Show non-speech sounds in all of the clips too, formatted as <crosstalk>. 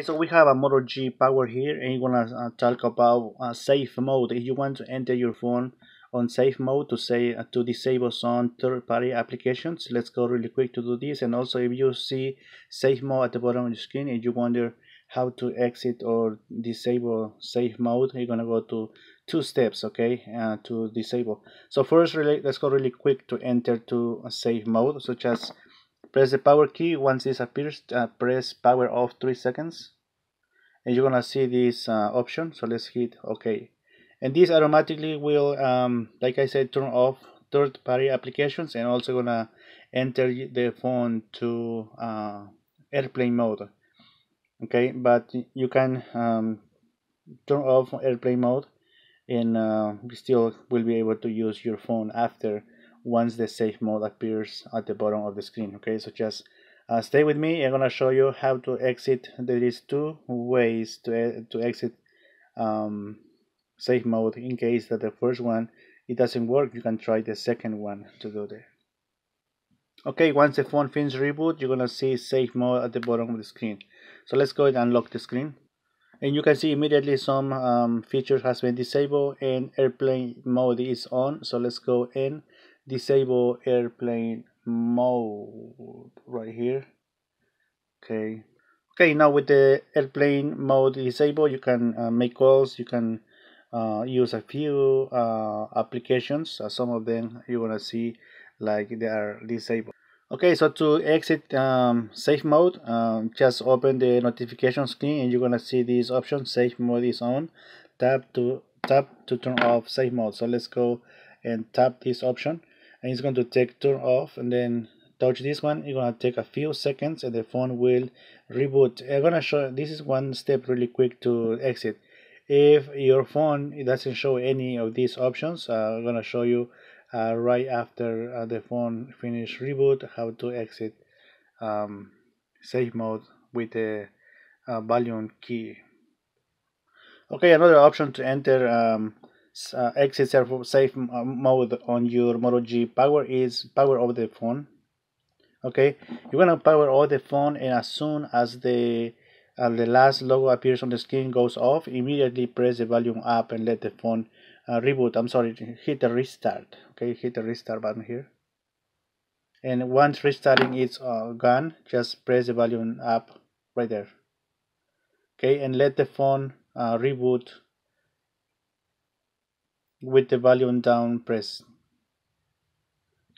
So we have a Moto G Power here and you're gonna uh, talk about uh, safe mode. If you want to enter your phone on safe mode to say uh, to disable some third-party applications, let's go really quick to do this. And also if you see safe mode at the bottom of the screen and you wonder how to exit or disable safe mode, you're gonna go to two steps, okay, uh, to disable. So first, really, let's go really quick to enter to safe mode, such as press the power key once this appears uh, press power off three seconds. And you're gonna see this uh, option so let's hit ok. And this automatically will um, like I said turn off third-party applications and also gonna enter the phone to uh, airplane mode. Okay but you can um, turn off airplane mode and uh, still will be able to use your phone after once the safe mode appears at the bottom of the screen okay? So just uh, stay with me. I'm gonna show you how to exit. There is two ways to, to exit um, safe mode in case that the first one it doesn't work you can try the second one to do that okay once the phone finishes reboot you're gonna see safe mode at the bottom of the screen. So let's go ahead and unlock the screen. And you can see immediately some um, features has been disabled and airplane mode is on. So let's go and disable airplane mode right here. Okay. Okay now with the airplane mode disabled you can uh, make calls you can uh, use a few uh, applications. Uh, some of them you're gonna see like they are disabled. Okay so to exit um, safe mode um, just open the notification screen and you're gonna see this option safe mode is on. Tap to tap to turn off safe mode. So let's go and tap this option and it's going to take turn off and then touch this one. You're going to take a few seconds and the phone will reboot. I'm going to show this is one step really quick to exit. If your phone it doesn't show any of these options uh, i'm going to show you uh, right after uh, the phone finish reboot how to exit um, safe mode with the uh, volume key. Okay another option to enter um, uh, exit safe uh, mode on your Moto G power is power over the phone. Okay? You're gonna power over the phone and as soon as the uh, the last logo appears on the screen goes off immediately press the volume up and let the phone uh, reboot. I'm sorry hit the restart. Okay? Hit the restart button here. And once restarting is uh, gone. Just press the volume up right there. Okay? And let the phone uh, reboot with the volume down pressed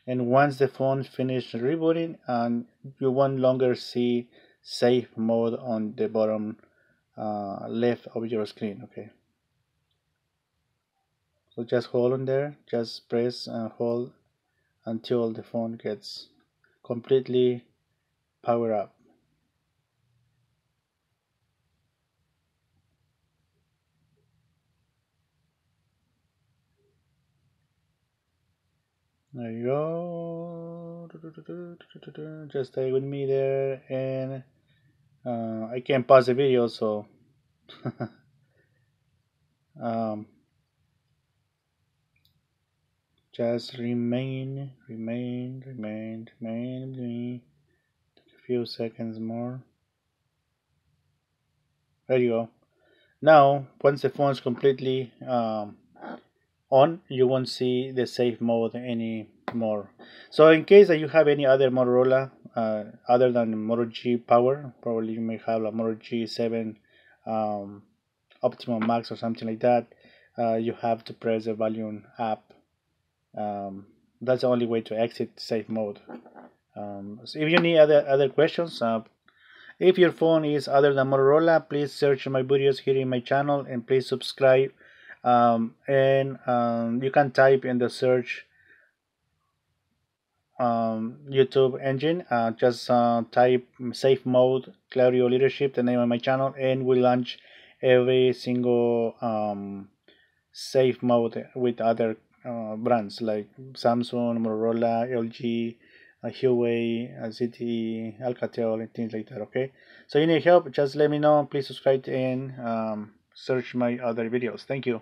and once the phone finished rebooting and you won't longer see safe mode on the bottom uh, left of your screen okay? So just hold on there just press and hold until the phone gets completely power up There you go. Just stay with me there, and uh, I can pause the video, so <laughs> um, just remain, remain, remain, remain with me. Take a few seconds more. There you go. Now, once the phone is completely um, on you won't see the safe mode anymore. So in case that you have any other Motorola uh, other than Moto G Power probably you may have a Moto G7 um, Optimo Maxx or something like that uh, you have to press the volume up. Um, that's the only way to exit safe mode. Um, so if you need other other questions uh, if your phone is other than Motorola please search my videos here in my channel and please subscribe um, and um, you can type in the search um, YouTube engine uh, just uh, type safe mode Claudio leadership the name of my channel and we launch every single um, safe mode with other uh, brands like Samsung, Motorola, LG, uh, Huawei, uh, ZTE, Alcatel and things like that okay? So you need help just let me know. Please subscribe and um, search my other videos. Thank you